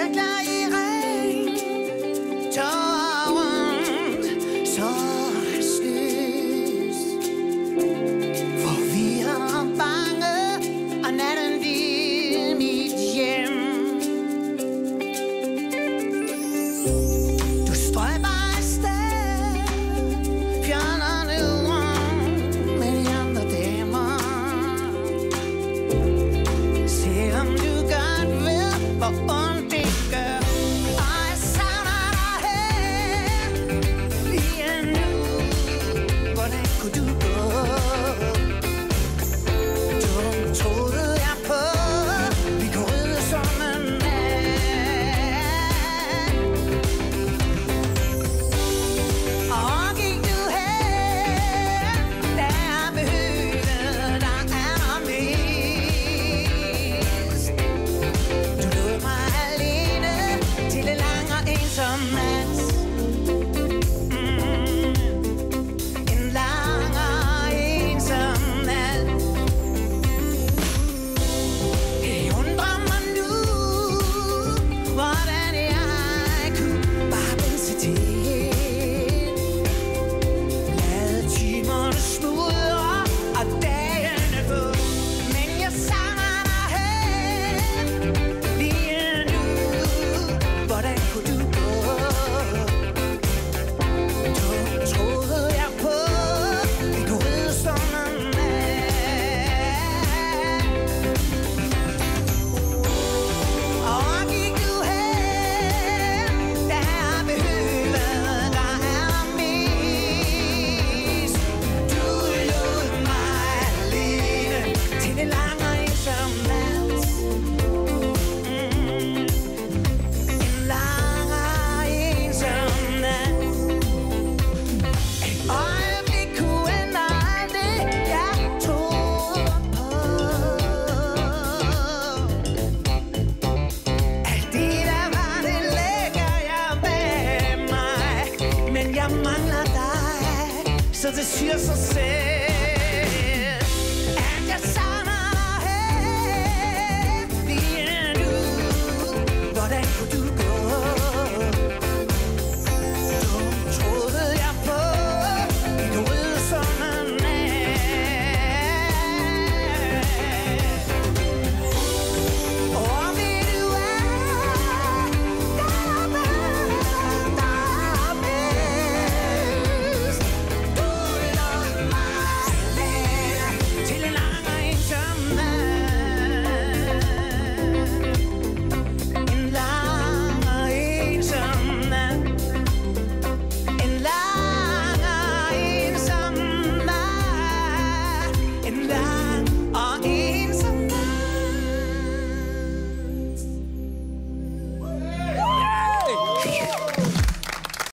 cirkler i regn Tåren ça c'est sûr, ça c'est.